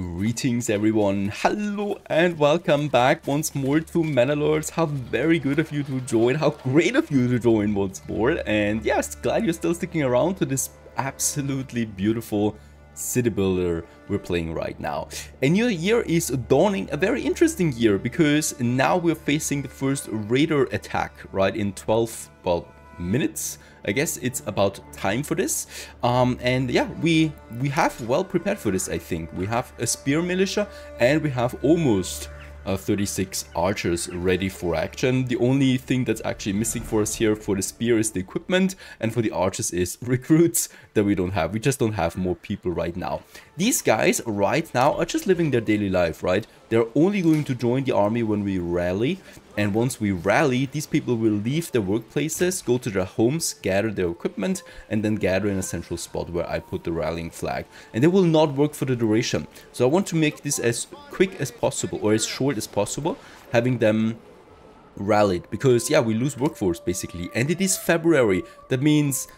Greetings everyone, hello and welcome back once more to Manor Lords. How very good of you to join, how great of you to join once more. And yes, glad you're still sticking around to this absolutely beautiful city builder we're playing right now. A new year is dawning, a very interesting year because now we're facing the first raider attack, right, in 12, well, minutes. I guess it's about time for this. Um, and yeah, we we have well prepared for this, I think. We have a spear militia and we have almost uh, 36 archers ready for action. The only thing that's actually missing for us here for the spear is the equipment and for the archers is recruits that we don't have. We just don't have more people right now. These guys right now are just living their daily life, right? They're only going to join the army when we rally and once we rally, these people will leave their workplaces, go to their homes, gather their equipment, and then gather in a central spot where I put the rallying flag. And they will not work for the duration. So I want to make this as quick as possible, or as short as possible, having them rallied. Because, yeah, we lose workforce, basically. And it is February. That means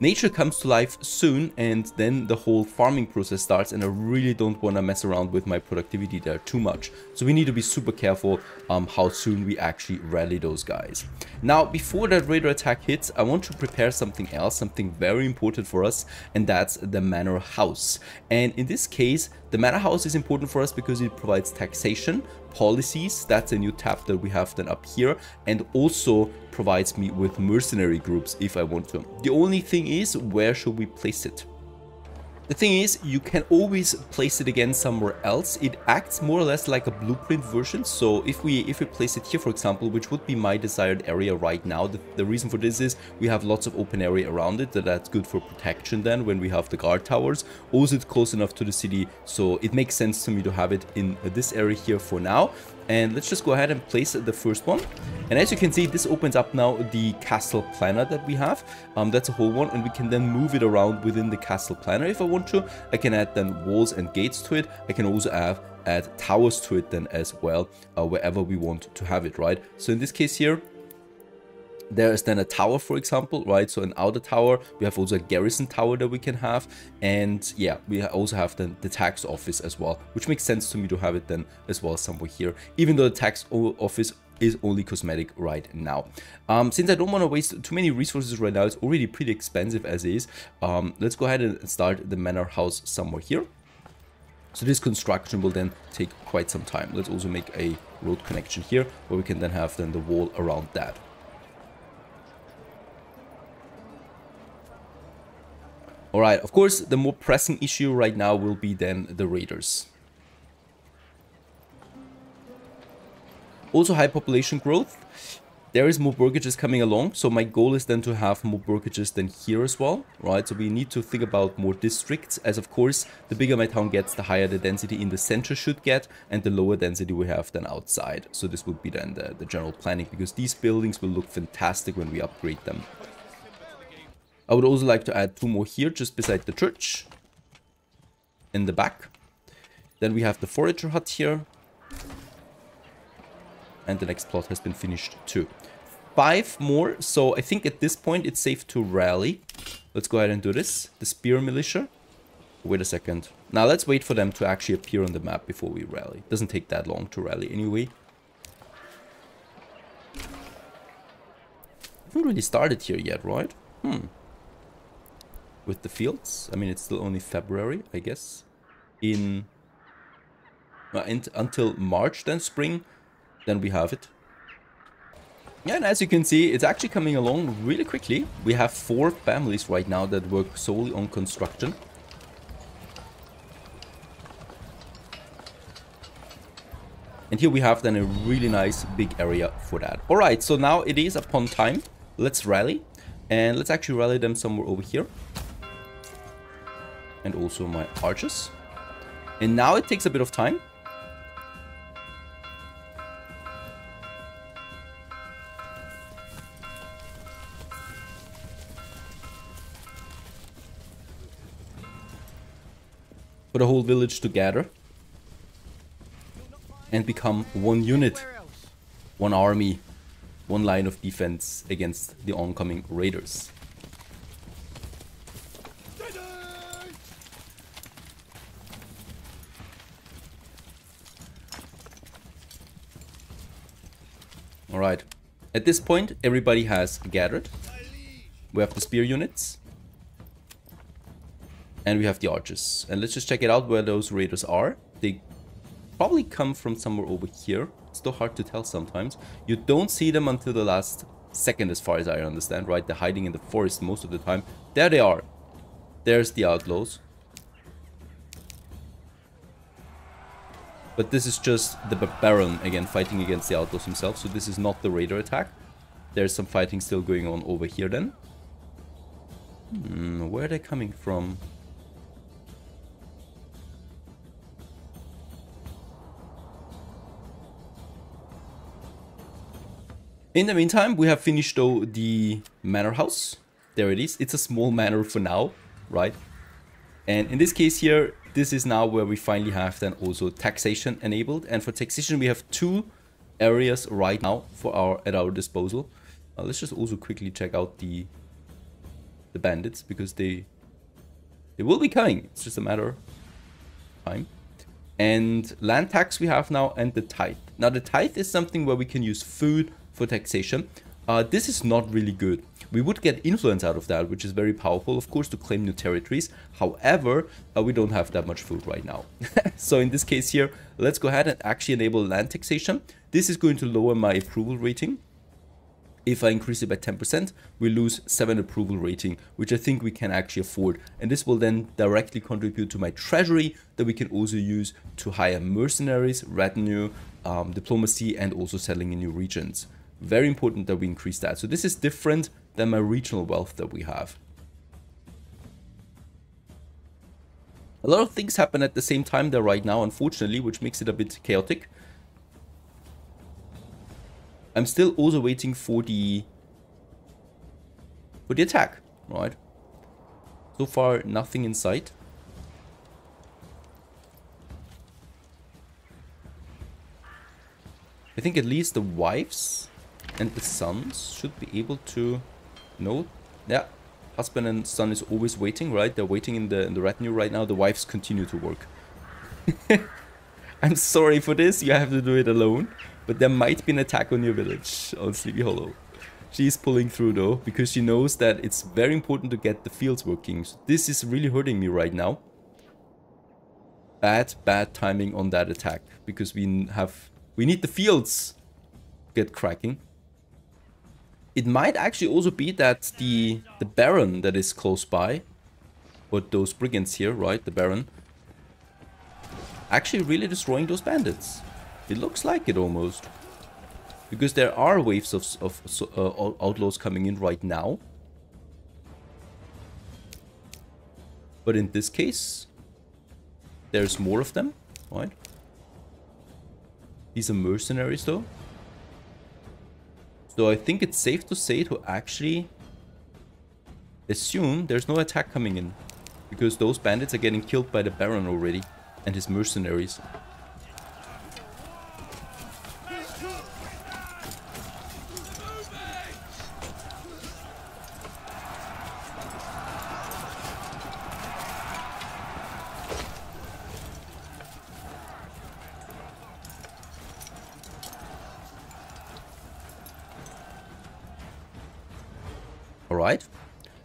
nature comes to life soon and then the whole farming process starts and I really don't want to mess around with my productivity there too much. So we need to be super careful um, how soon we actually rally those guys. Now before that raider attack hits I want to prepare something else, something very important for us and that's the manor house. And in this case the manor house is important for us because it provides taxation, policies, that's a new tab that we have then up here, and also provides me with mercenary groups if I want to. The only thing is, where should we place it? The thing is, you can always place it again somewhere else. It acts more or less like a blueprint version. So if we if we place it here, for example, which would be my desired area right now, the, the reason for this is we have lots of open area around it. That that's good for protection then when we have the guard towers. Also, it's close enough to the city, so it makes sense to me to have it in this area here for now. And let's just go ahead and place the first one. And as you can see, this opens up now the castle planner that we have. Um, that's a whole one, and we can then move it around within the castle planner if I want to. I can add then walls and gates to it. I can also add, add towers to it then as well, uh, wherever we want to have it, right? So in this case here, there is then a tower, for example, right? So an outer tower. We have also a garrison tower that we can have. And yeah, we also have then the tax office as well, which makes sense to me to have it then as well somewhere here, even though the tax office is only cosmetic right now. Um, since I don't want to waste too many resources right now, it's already pretty expensive as is. Um, let's go ahead and start the manor house somewhere here. So this construction will then take quite some time. Let's also make a road connection here where we can then have then the wall around that. Alright, of course, the more pressing issue right now will be then the raiders. Also high population growth. There is more burgages coming along, so my goal is then to have more burgages than here as well, right? So we need to think about more districts, as of course, the bigger my town gets, the higher the density in the center should get, and the lower density we have than outside. So this would be then the, the general planning, because these buildings will look fantastic when we upgrade them. I would also like to add two more here, just beside the church. In the back. Then we have the forager hut here. And the next plot has been finished too. Five more, so I think at this point it's safe to rally. Let's go ahead and do this. The spear militia. Wait a second. Now let's wait for them to actually appear on the map before we rally. Doesn't take that long to rally anyway. haven't really started here yet, right? Hmm with the fields. I mean, it's still only February, I guess. In, uh, in until March, then spring, then we have it. Yeah, and as you can see, it's actually coming along really quickly. We have four families right now that work solely on construction. And here we have then a really nice big area for that. Alright, so now it is upon time. Let's rally. And let's actually rally them somewhere over here and also my archers. And now it takes a bit of time. For the whole village to gather and become one unit, one army, one line of defense against the oncoming raiders. Alright. At this point, everybody has gathered. We have the spear units. And we have the archers. And let's just check it out where those raiders are. They probably come from somewhere over here. It's still hard to tell sometimes. You don't see them until the last second as far as I understand, right? They're hiding in the forest most of the time. There they are. There's the outlaws. But this is just the Baron, again, fighting against the outlaws himself. So this is not the raider attack. There's some fighting still going on over here then. Hmm, where are they coming from? In the meantime, we have finished though the manor house. There it is. It's a small manor for now, right? And in this case here, this is now where we finally have then also taxation enabled. And for taxation, we have two areas right now for our at our disposal. Uh, let's just also quickly check out the the bandits because they they will be coming. It's just a matter of time. And land tax we have now and the tithe. Now the tithe is something where we can use food for taxation. Uh, this is not really good. We would get influence out of that, which is very powerful, of course, to claim new territories. However, uh, we don't have that much food right now. so in this case here, let's go ahead and actually enable land taxation. This is going to lower my approval rating. If I increase it by 10%, we lose 7 approval rating, which I think we can actually afford. And this will then directly contribute to my treasury that we can also use to hire mercenaries, retinue, um, diplomacy, and also settling in new regions. Very important that we increase that. So this is different than my regional wealth that we have. A lot of things happen at the same time there right now, unfortunately, which makes it a bit chaotic. I'm still also waiting for the for the attack, right? So far, nothing in sight. I think at least the wives and the sons should be able to no yeah husband and son is always waiting right? They're waiting in the in the retinue right now. The wives continue to work. I'm sorry for this. You have to do it alone. But there might be an attack on your village on sleepy hollow. She's pulling through though because she knows that it's very important to get the fields working. So this is really hurting me right now. Bad bad timing on that attack because we have we need the fields. Get cracking it might actually also be that the the Baron that is close by, or those brigands here, right, the Baron, actually really destroying those bandits. It looks like it almost. Because there are waves of, of uh, outlaws coming in right now. But in this case, there's more of them, right? These are mercenaries though. So I think it's safe to say to actually assume there's no attack coming in. Because those bandits are getting killed by the Baron already and his mercenaries. Alright.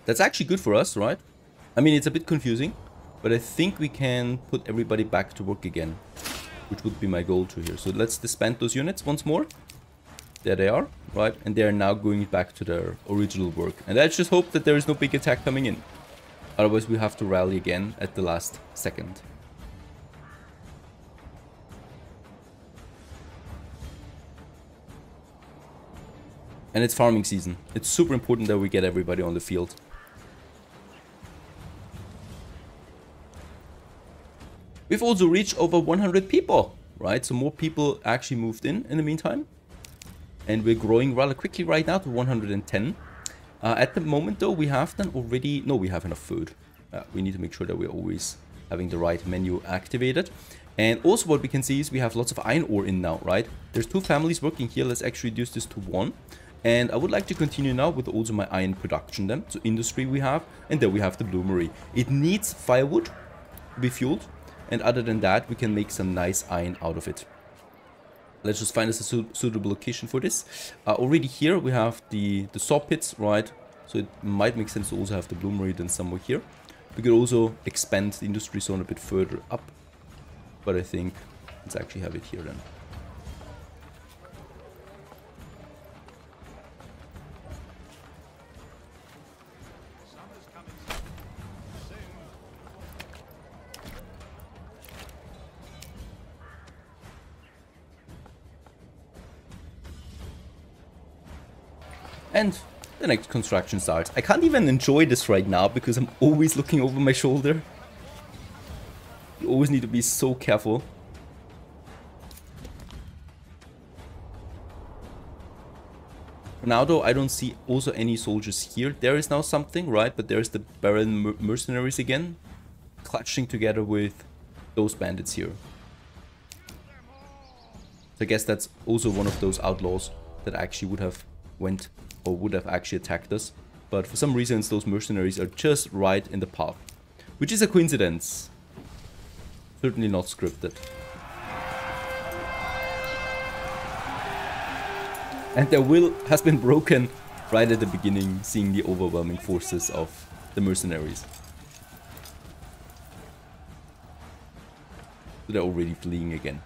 That's actually good for us, right? I mean, it's a bit confusing, but I think we can put everybody back to work again, which would be my goal to here. So let's disband those units once more. There they are, right? And they are now going back to their original work. And let's just hope that there is no big attack coming in. Otherwise, we have to rally again at the last second. And it's farming season. It's super important that we get everybody on the field. We've also reached over 100 people, right? So more people actually moved in in the meantime. And we're growing rather quickly right now to 110. Uh, at the moment though, we have then already... No, we have enough food. Uh, we need to make sure that we're always having the right menu activated. And also what we can see is we have lots of iron ore in now, right? There's two families working here. Let's actually reduce this to one. And I would like to continue now with also my iron production then. So industry we have, and then we have the bloomery. It needs firewood to be fueled, and other than that, we can make some nice iron out of it. let's just find us a su suitable location for this. Uh, already here we have the, the saw pits, right? So it might make sense to also have the bloomery then somewhere here. We could also expand the industry zone a bit further up. But I think let's actually have it here then. The next construction starts. I can't even enjoy this right now because I'm always looking over my shoulder. You always need to be so careful. Now though, I don't see also any soldiers here. There is now something, right? But there's the Baron mercenaries again. Clutching together with those bandits here. So I guess that's also one of those outlaws that actually would have went or would have actually attacked us. But for some reasons those mercenaries are just right in the path. Which is a coincidence. Certainly not scripted. And their will has been broken right at the beginning, seeing the overwhelming forces of the mercenaries. So they're already fleeing again.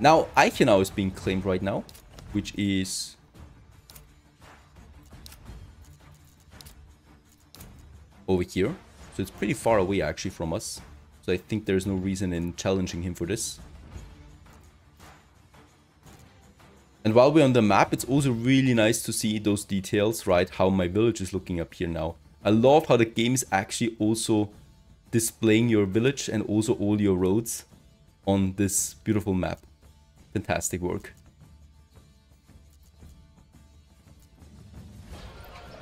Now, Eichenau is being claimed right now, which is over here. So it's pretty far away actually from us. So I think there's no reason in challenging him for this. And while we're on the map, it's also really nice to see those details, right? How my village is looking up here now. I love how the game is actually also displaying your village and also all your roads on this beautiful map. Fantastic work.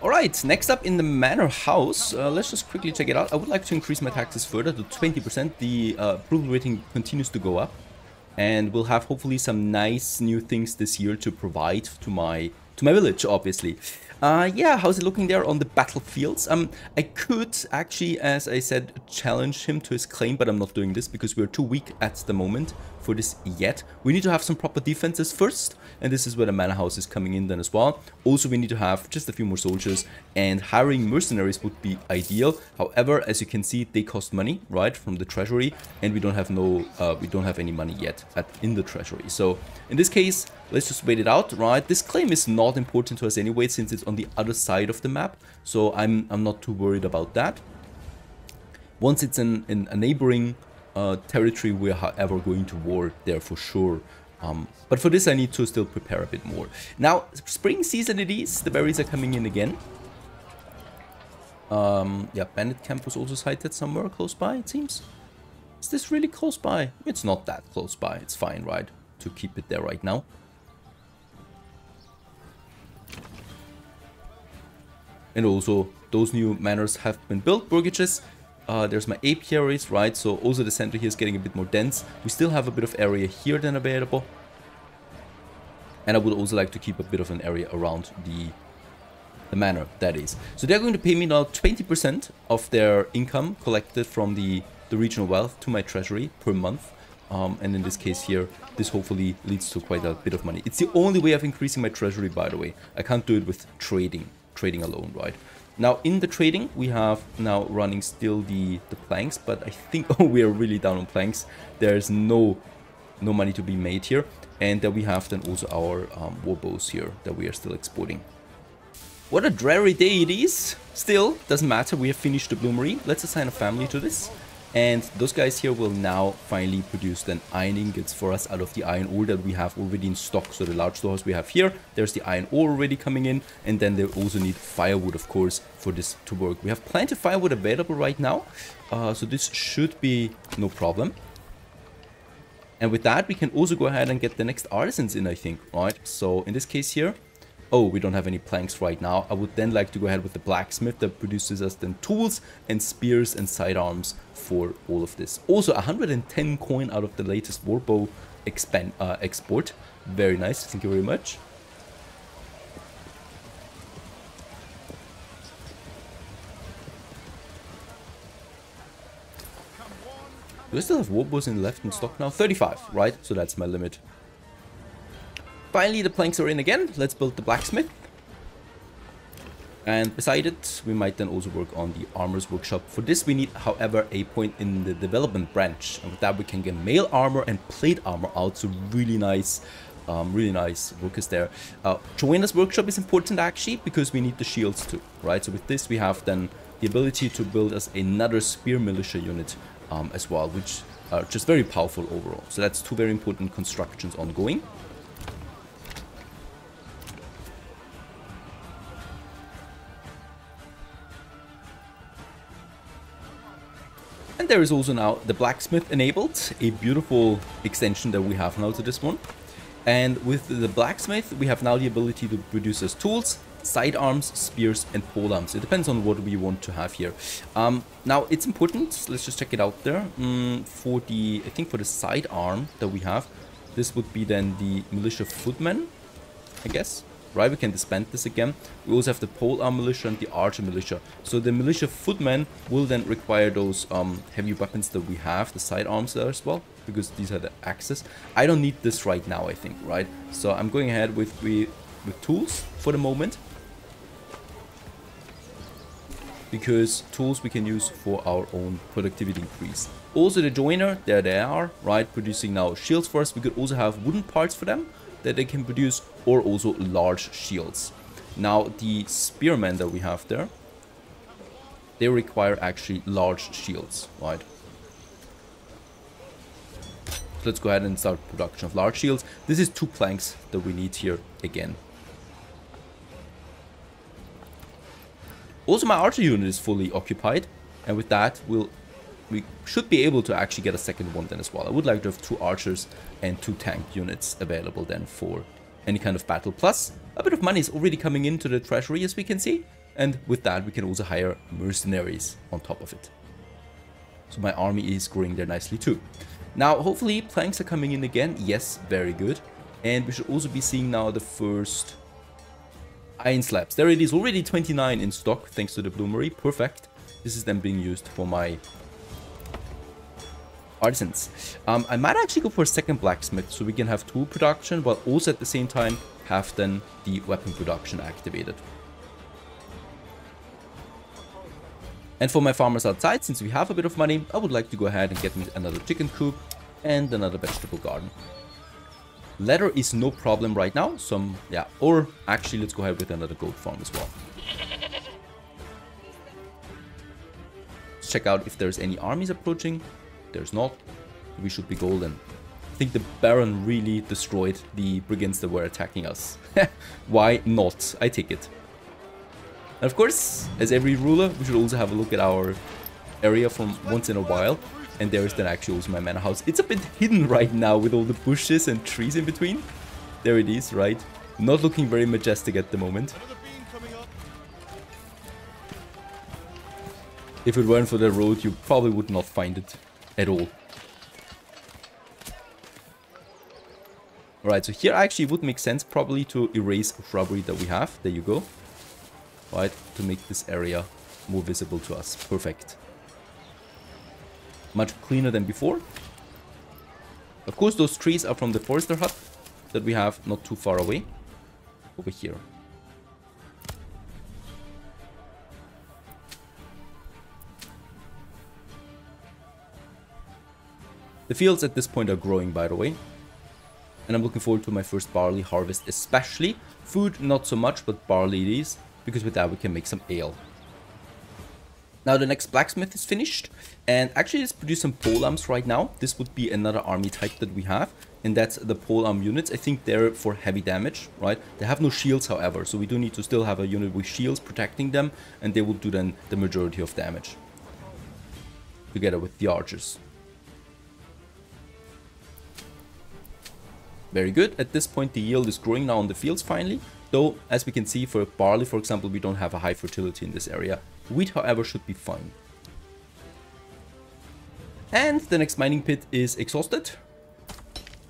Alright, next up in the manor house, uh, let's just quickly check it out. I would like to increase my taxes further to 20%. The uh, approval rating continues to go up. And we'll have hopefully some nice new things this year to provide to my to my village, obviously. Uh, yeah, how's it looking there on the battlefields? Um, I could actually, as I said, challenge him to his claim, but I'm not doing this because we're too weak at the moment for this yet. We need to have some proper defenses first, and this is where the manor house is coming in then as well. Also, we need to have just a few more soldiers, and hiring mercenaries would be ideal. However, as you can see, they cost money, right, from the treasury, and we don't have no, uh, we don't have any money yet at in the treasury. So in this case, let's just wait it out, right? This claim is not important to us anyway, since it's on the other side of the map, so I'm, I'm not too worried about that. Once it's in, in a neighboring uh, territory, we're however going to war there for sure. Um, but for this I need to still prepare a bit more. Now, spring season it is, the berries are coming in again. Um, yeah, bandit camp was also sighted somewhere close by, it seems. Is this really close by? It's not that close by, it's fine, right? To keep it there right now. And also, those new manors have been built, burgages. Uh, there's my apiaries, right? So also the center here is getting a bit more dense. We still have a bit of area here than available. And I would also like to keep a bit of an area around the, the manor, that is. So they're going to pay me now 20% of their income collected from the, the regional wealth to my treasury per month. Um, and in this case here, this hopefully leads to quite a bit of money. It's the only way of increasing my treasury, by the way. I can't do it with trading trading alone, right? Now in the trading, we have now running still the, the planks, but I think oh, we are really down on planks. There's no no money to be made here. And then we have then also our um, here that we are still exporting. What a dreary day it is. Still, doesn't matter, we have finished the bloomery. Let's assign a family to this. And those guys here will now finally produce then iron ingots for us out of the iron ore that we have already in stock. So the large storehouse we have here, there's the iron ore already coming in. And then they also need firewood, of course, for this to work. We have plenty of firewood available right now. Uh, so this should be no problem. And with that, we can also go ahead and get the next artisans in, I think, right? So in this case here, oh, we don't have any planks right now. I would then like to go ahead with the blacksmith that produces us then tools and spears and sidearms for all of this. Also, 110 coin out of the latest warbow expand, uh, export. Very nice, thank you very much. Do I still have warbows in left in stock now? 35, right? So that's my limit. Finally, the planks are in again. Let's build the blacksmith. And beside it, we might then also work on the armor's workshop. For this, we need, however, a point in the development branch. And with that, we can get mail armor and plate armor out. So really nice, um, really nice workers there. Uh, joiner's workshop is important actually, because we need the shields too, right? So with this, we have then the ability to build us another spear militia unit um, as well, which are just very powerful overall. So that's two very important constructions ongoing. And there is also now the blacksmith enabled, a beautiful extension that we have now to this one. And with the blacksmith, we have now the ability to produce as tools, sidearms, spears, and polearms. It depends on what we want to have here. Um, now, it's important, let's just check it out there. Mm, for the, I think for the sidearm that we have, this would be then the militia footman, I guess right? We can disband this again. We also have the pole arm militia and the archer militia. So the militia footmen will then require those um, heavy weapons that we have, the sidearms there as well, because these are the axes. I don't need this right now, I think, right? So I'm going ahead with, with, with tools for the moment. Because tools we can use for our own productivity increase. Also the joiner, there they are, right? Producing now shields for us. We could also have wooden parts for them that they can produce or also large shields. Now the spearmen that we have there, they require actually large shields, right? So let's go ahead and start production of large shields. This is two planks that we need here again. Also my archer unit is fully occupied and with that we'll we should be able to actually get a second one then as well. I would like to have two archers and two tank units available then for any kind of battle. Plus, a bit of money is already coming into the treasury as we can see. And with that, we can also hire mercenaries on top of it. So my army is growing there nicely too. Now, hopefully planks are coming in again. Yes, very good. And we should also be seeing now the first iron slabs. There it is, already 29 in stock thanks to the bloomery. Perfect. This is then being used for my artisans. Um, I might actually go for a second blacksmith so we can have tool production, but also at the same time have then the weapon production activated. And for my farmers outside, since we have a bit of money, I would like to go ahead and get me another chicken coop and another vegetable garden. Leather is no problem right now, some, yeah, or actually let's go ahead with another goat farm as well. Let's check out if there's any armies approaching. There's not. We should be golden. I think the Baron really destroyed the brigands that were attacking us. Why not? I take it. And of course, as every ruler, we should also have a look at our area from once in a while. And there is then actually also my manor house. It's a bit hidden right now with all the bushes and trees in between. There it is, right? Not looking very majestic at the moment. If it weren't for the road, you probably would not find it at all. Alright, so here actually would make sense probably to erase shrubbery that we have. There you go. Right, to make this area more visible to us. Perfect. Much cleaner than before. Of course, those trees are from the forester hut that we have not too far away. Over here. The fields at this point are growing, by the way. And I'm looking forward to my first barley harvest, especially. Food, not so much, but barley is, because with that we can make some ale. Now the next blacksmith is finished, and actually let's produce some polearms right now. This would be another army type that we have, and that's the polearm units. I think they're for heavy damage, right? They have no shields, however, so we do need to still have a unit with shields protecting them, and they will do then the majority of damage. Together with the archers. Very good. At this point, the yield is growing now on the fields finally. Though, as we can see, for barley, for example, we don't have a high fertility in this area. Wheat, however, should be fine. And the next mining pit is exhausted.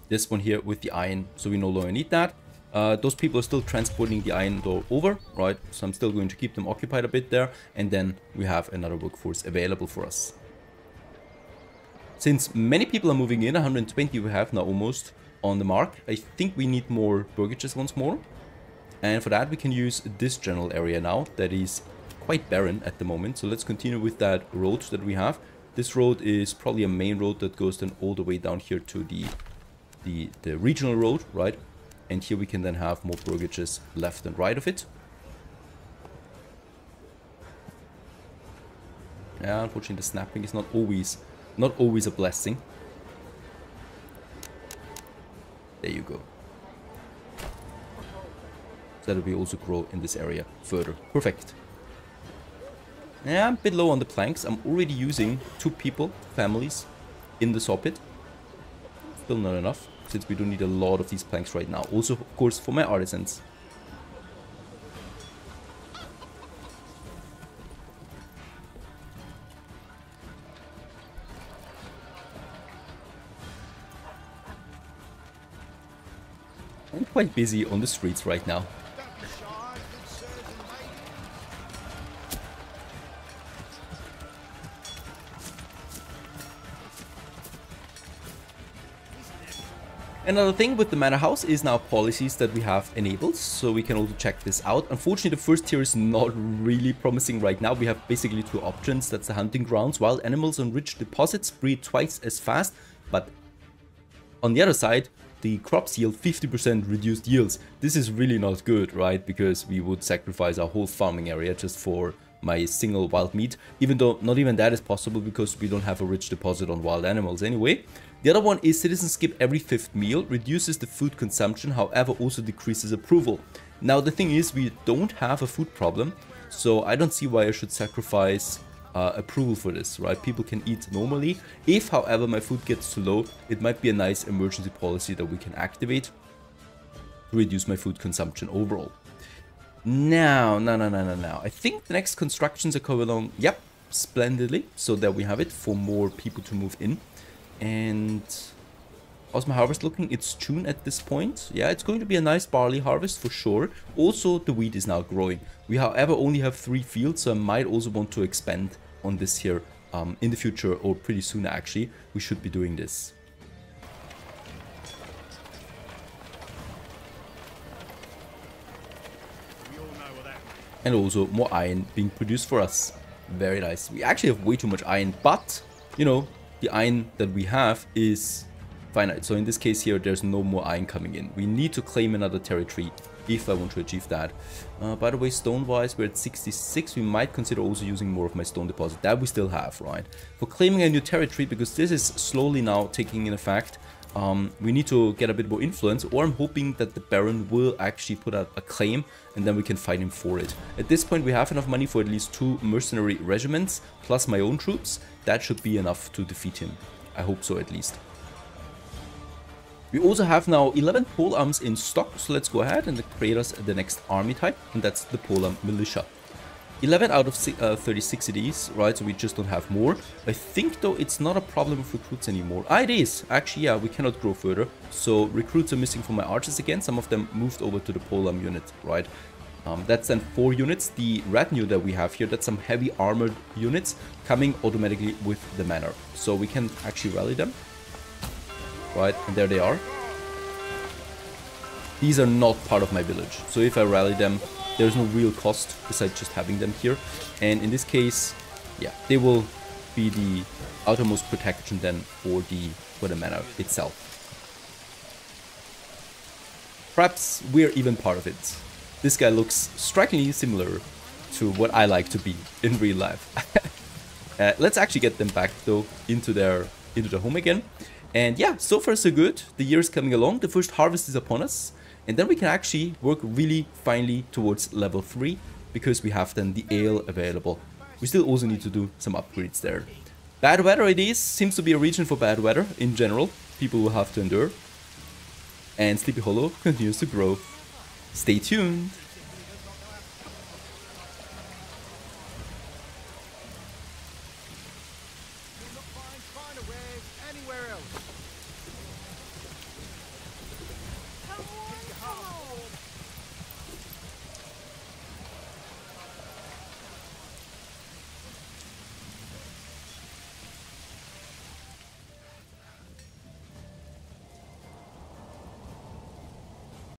This one here with the iron, so we no longer need that. Uh, those people are still transporting the iron ore over, right? So I'm still going to keep them occupied a bit there. And then we have another workforce available for us. Since many people are moving in, 120 we have now almost, on the mark. I think we need more burgages once more. And for that we can use this general area now that is quite barren at the moment. So let's continue with that road that we have. This road is probably a main road that goes then all the way down here to the the, the regional road, right? And here we can then have more burgages left and right of it. Yeah, unfortunately the snapping is not always not always a blessing. There you go. So that we also grow in this area further. Perfect. Yeah, I'm a bit low on the planks. I'm already using two people, families, in the saw pit. Still not enough, since we do need a lot of these planks right now. Also, of course, for my artisans. Quite busy on the streets right now. Another thing with the Manor House is now policies that we have enabled, so we can also check this out. Unfortunately, the first tier is not really promising right now. We have basically two options. That's the hunting grounds. Wild animals on rich deposits breed twice as fast, but on the other side, the crops yield 50% reduced yields. This is really not good, right? Because we would sacrifice our whole farming area just for my single wild meat, even though not even that is possible because we don't have a rich deposit on wild animals anyway. The other one is citizen skip every fifth meal, reduces the food consumption, however also decreases approval. Now the thing is, we don't have a food problem, so I don't see why I should sacrifice uh, approval for this, right? People can eat normally. If, however, my food gets too low, it might be a nice emergency policy that we can activate to reduce my food consumption overall. Now, now, now, now, now, now. I think the next constructions are coming along, yep, splendidly. So there we have it for more people to move in. And how's my harvest looking? It's June at this point. Yeah, it's going to be a nice barley harvest for sure. Also, the wheat is now growing. We, however, only have three fields, so I might also want to expand on this here um, in the future or pretty soon actually. We should be doing this. and also more iron being produced for us. Very nice. We actually have way too much iron, but, you know, the iron that we have is finite. So in this case here, there's no more iron coming in. We need to claim another territory if I want to achieve that. Uh, by the way, stone-wise, we're at 66. We might consider also using more of my stone deposit. That we still have, right? For claiming a new territory, because this is slowly now taking in effect, um, we need to get a bit more influence or I'm hoping that the Baron will actually put out a claim and then we can fight him for it. At this point we have enough money for at least two mercenary regiments plus my own troops. That should be enough to defeat him. I hope so at least. We also have now 11 pole arms in stock, so let's go ahead and create us the next army type, and that's the polearm militia. 11 out of uh, 36 it is, right, so we just don't have more. I think, though, it's not a problem of recruits anymore. Ah, it is! Actually, yeah, we cannot grow further. So recruits are missing from my archers again. Some of them moved over to the polearm unit, right? Um, that's then 4 units. The retinue that we have here, that's some heavy armored units coming automatically with the manor. So we can actually rally them. Right, and there they are. These are not part of my village. So if I rally them, there's no real cost besides just having them here. And in this case, yeah, they will be the outermost protection then for the for the manor itself. Perhaps we're even part of it. This guy looks strikingly similar to what I like to be in real life. uh, let's actually get them back though into their into their home again. And yeah, so far so good. The year is coming along. The first harvest is upon us. And then we can actually work really finely towards level 3 because we have then the ale available. We still also need to do some upgrades there. Bad weather it is, seems to be a region for bad weather in general. People will have to endure. And Sleepy Hollow continues to grow. Stay tuned!